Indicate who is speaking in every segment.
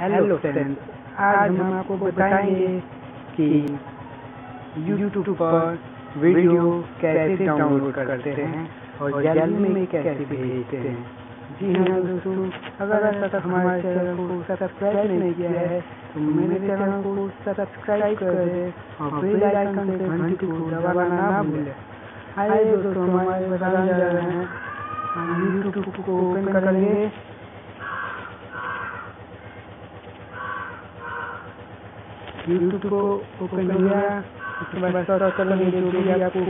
Speaker 1: Hello friends आज हम आपको बताएँगे कि YouTube पर वीडियो कैसे डाउनलोड करते हैं और जल्दी में कैसे भेजते हैं। जी हाँ दोस्तों अगर अब तक हमारे चैनल को सब्सक्राइब नहीं किया है तो मेरे चैनल को सब्सक्राइब कर दें और बेल आइकन से घंटी को दबाना ना भूलें। आइए दोस्तों हमारे बताने जा रहे हैं। हम यूट्यूब को ओपन करेंगे। यूट्यूब को ओपन किया, उसके बाद सर्च कर लेंगे जो भी आपको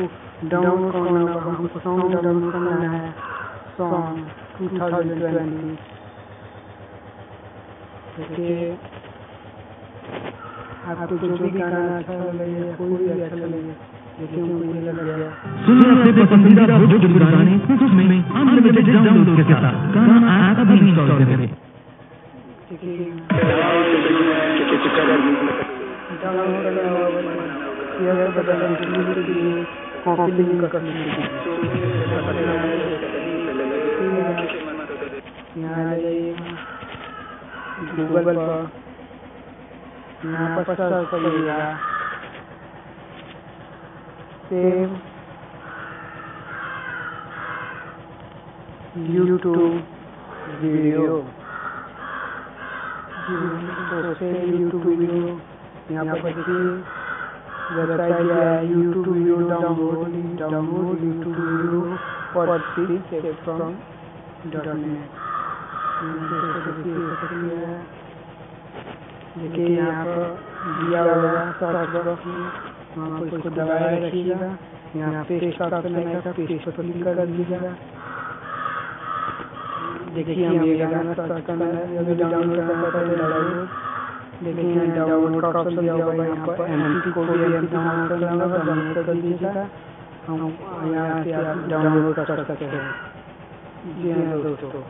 Speaker 1: डाउनलोड करना होगा, हमको सॉन्ग डाउनलोड करना है। सॉन्ग टू थाउज़ेंड ट्वेंटी देखिए आपको जो भी गाना अच्छा लगे कोई भी अच्छा लगे
Speaker 2: सुनिए अपने पसंदीदा भोजपुरी गाने उसमें अनलिमिटेड डाउनलोड के साथ।
Speaker 1: यह बदल के लिए कॉपी लिंक कर यहाँ आ जाइए गूगल पर यहाँ पर सर्च करिएगा सेव यूट्यूब वीडियो तो सेव यूट्यूब वीडियो यहाँ पर देखिए वेबसाइट है YouTube video download download YouTube video for free from dot net देखिए यहाँ पर दिया हुआ है सर्च बॉक्स में। वहाँ पर इसको दबाए रखिएगा। यहाँ पेस्ट का ऑप्शन आएगा पेस्ट पर क्लिक कर दीजिएगा। देखिए हम ये गाना सर्च करना है। डाउनलोड करना है देखिए डाउनलोड का ऑप्शन दिया हुआ है यहाँ पर। एम को भी एम डाउनलोड होगा डाउनलोड कर दीजिएगा। हम यहाँ से आप डाउनलोड कर सकते हैं। जी हाँ दोस्तों।